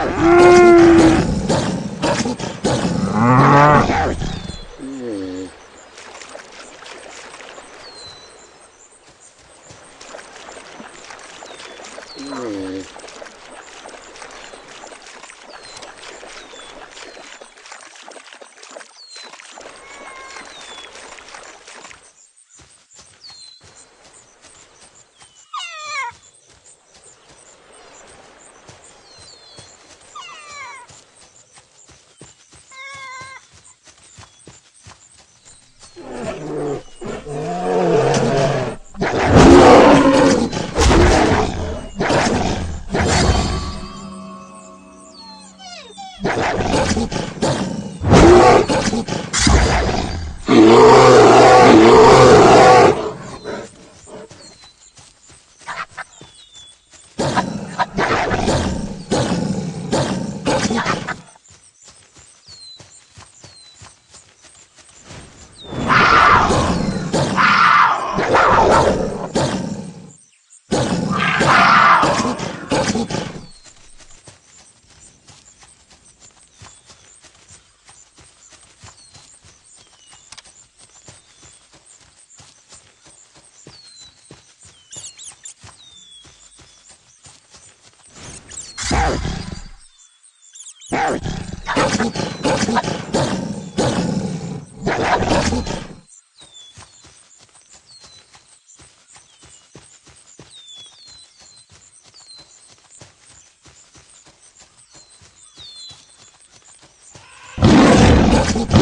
Ah! Thank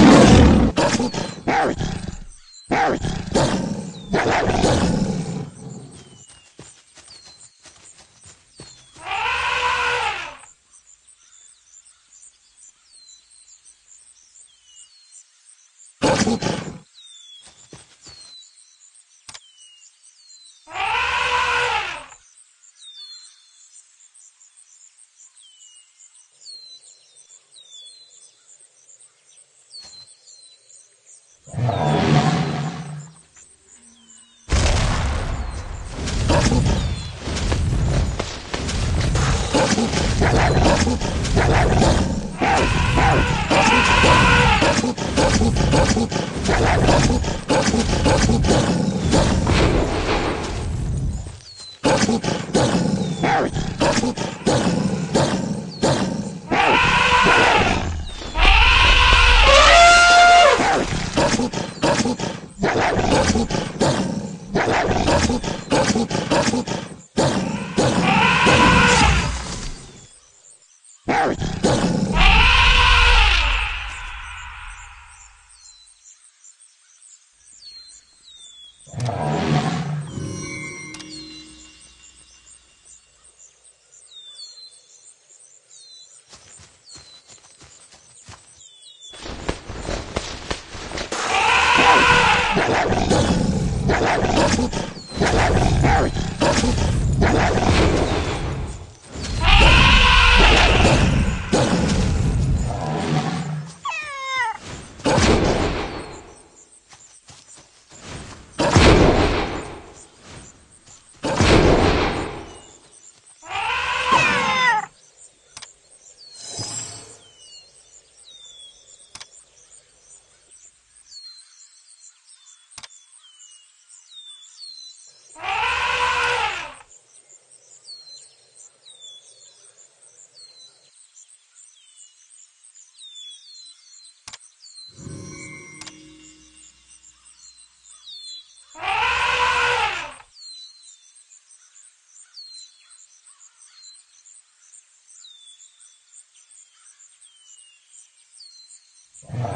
you. Thank you. Barry. Uh,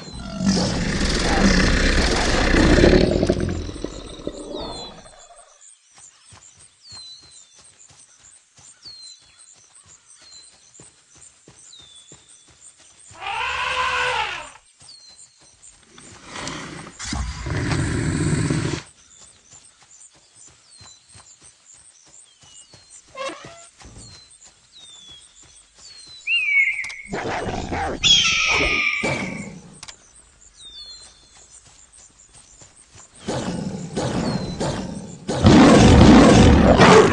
Yeah.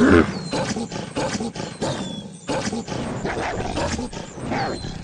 Thank you.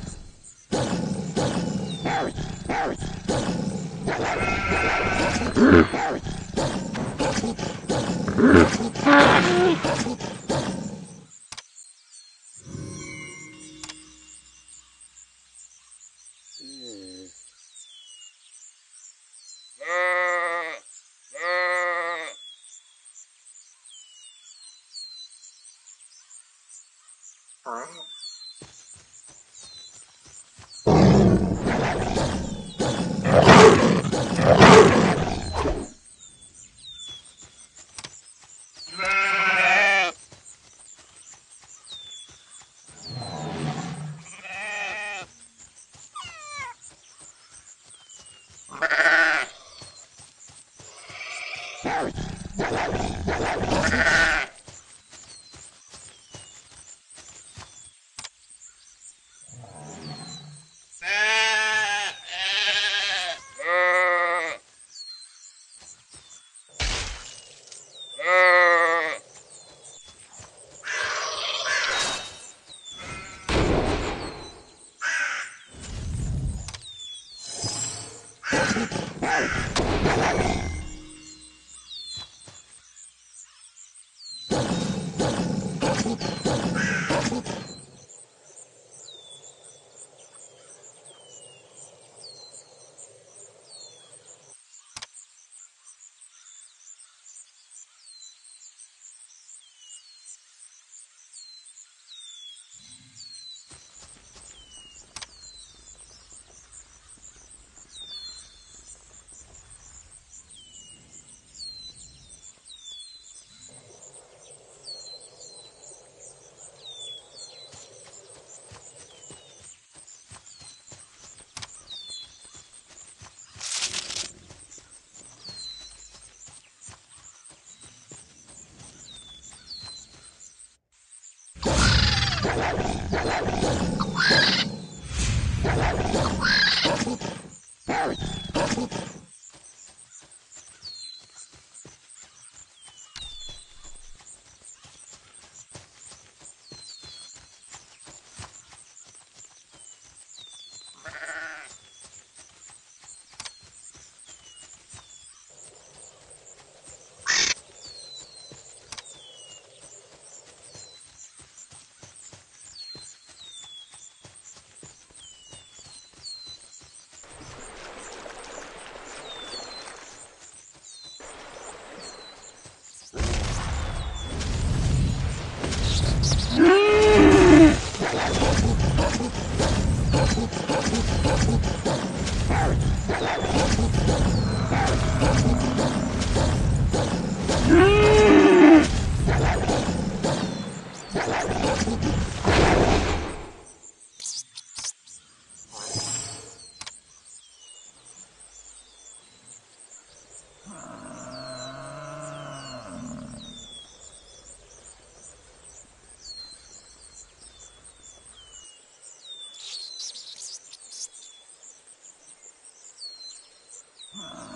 Ah.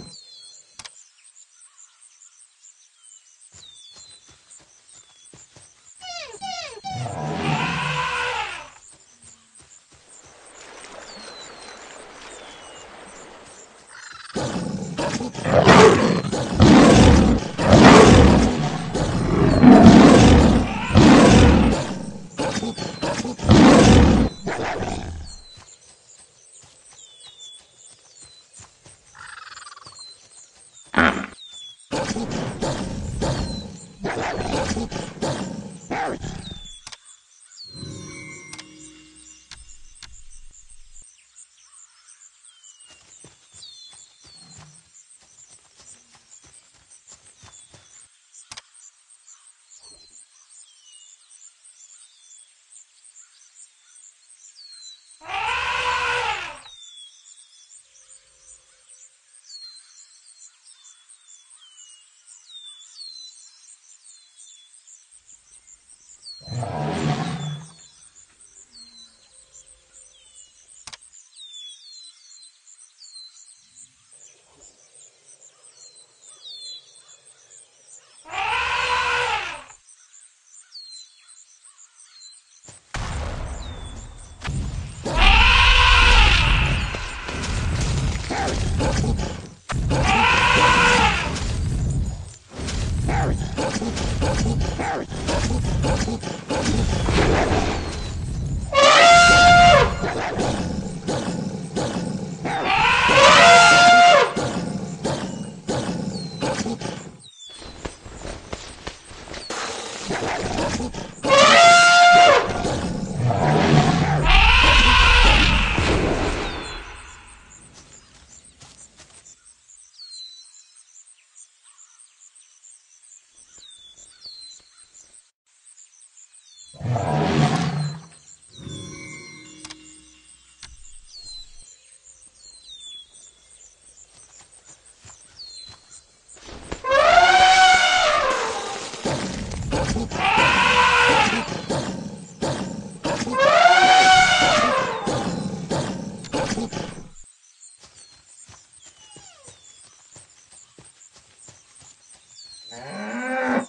Ah!